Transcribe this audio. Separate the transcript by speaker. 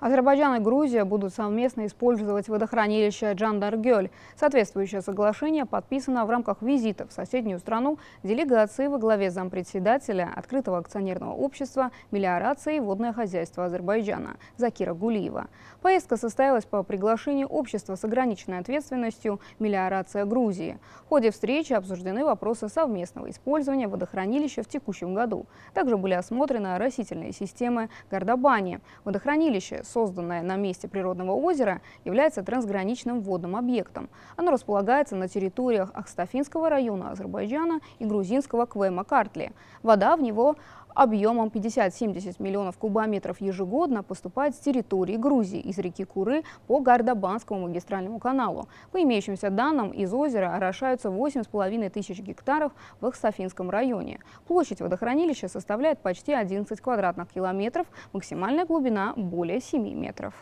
Speaker 1: Азербайджан и Грузия будут совместно использовать водохранилище Джандаргёль. Соответствующее соглашение подписано в рамках визита в соседнюю страну делегации во главе зампредседателя открытого акционерного общества «Мелиорация и водное хозяйство Азербайджана» Закира Гулиева. Поездка состоялась по приглашению общества с ограниченной ответственностью «Мелиорация Грузии». В ходе встречи обсуждены вопросы совместного использования водохранилища в текущем году. Также были осмотрены растительные системы Гардабани. Водохранилище созданное на месте природного озера, является трансграничным водным объектом. Оно располагается на территориях Ахстафинского района Азербайджана и грузинского Квейма-Картли. Вода в него объемом 50-70 миллионов кубометров ежегодно поступает с территории Грузии из реки Куры по Гардабанскому магистральному каналу. По имеющимся данным, из озера орошаются 8,5 тысяч гектаров в Ахстафинском районе. Площадь водохранилища составляет почти 11 квадратных километров, максимальная глубина более 7 метров.